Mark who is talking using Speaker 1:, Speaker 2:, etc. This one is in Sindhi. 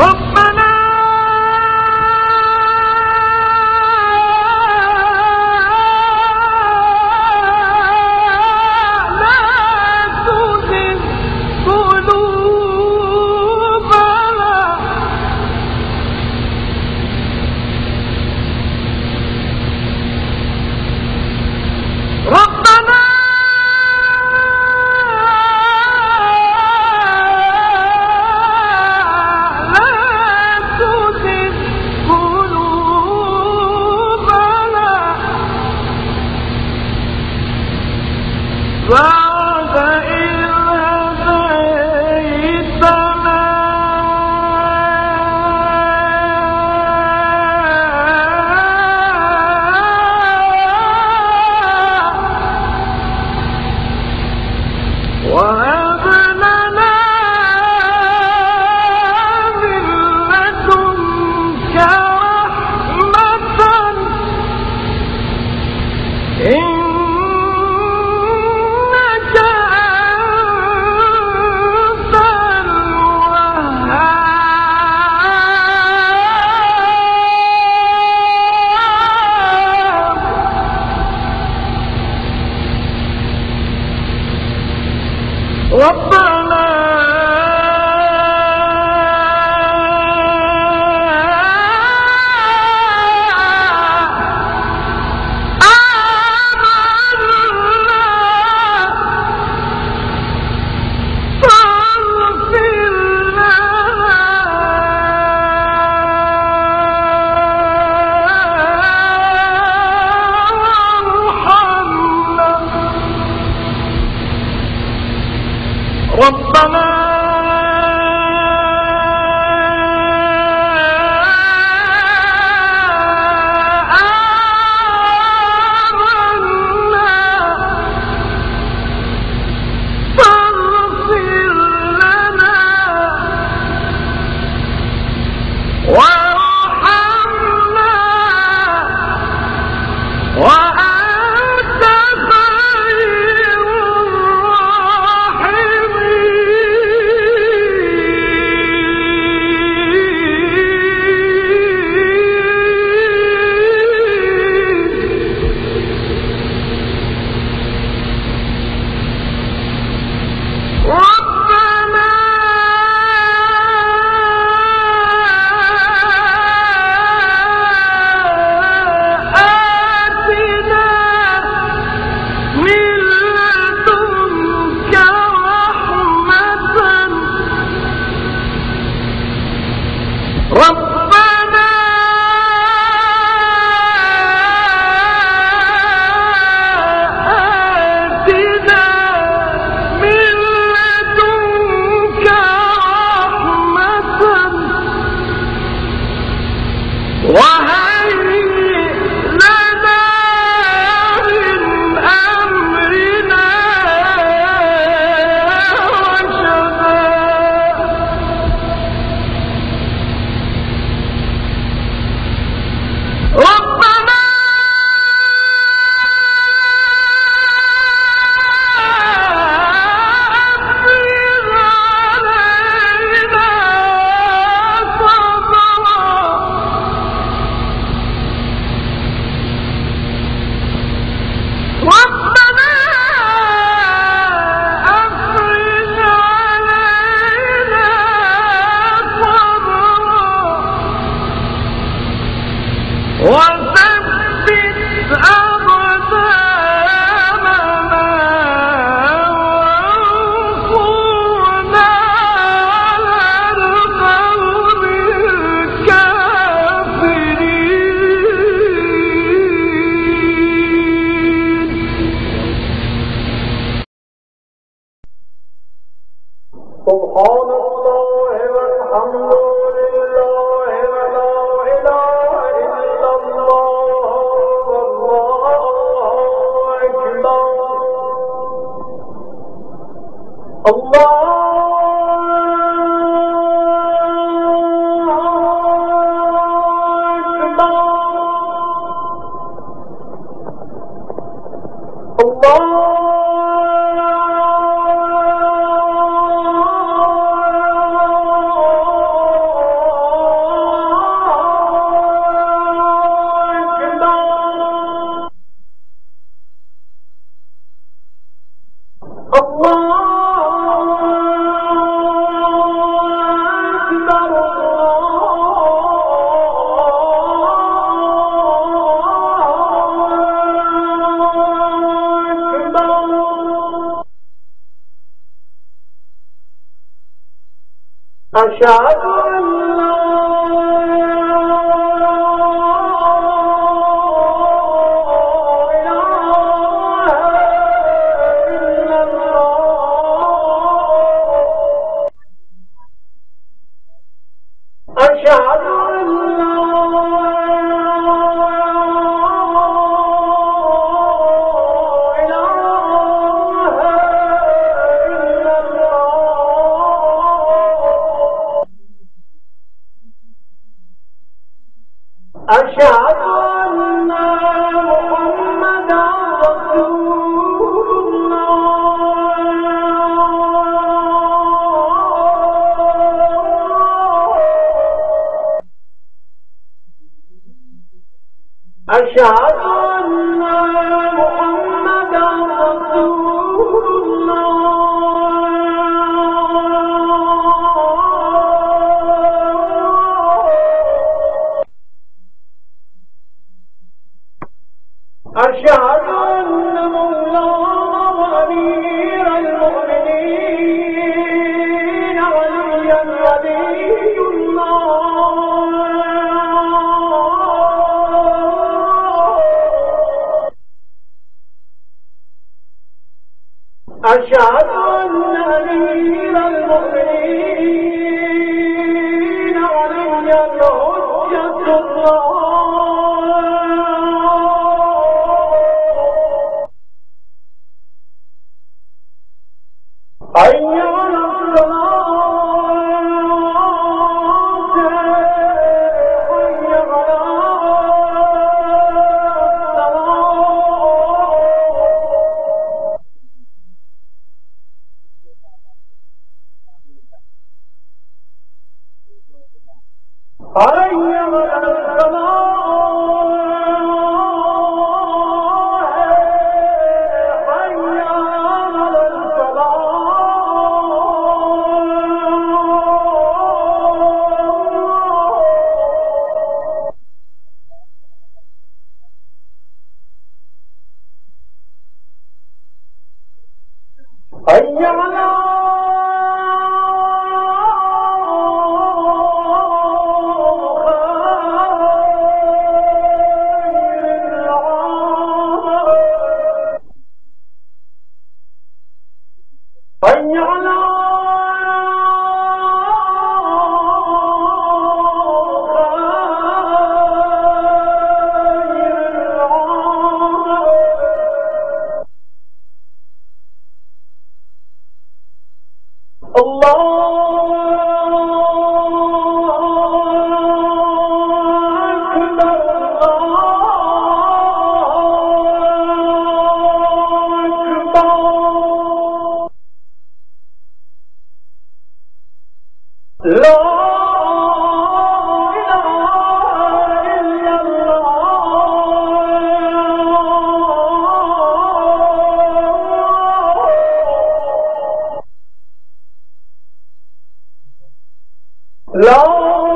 Speaker 1: Up! 我怕 وثبت أقدامنا
Speaker 2: Allah أشهد أن ¡Adiós! حي على Lord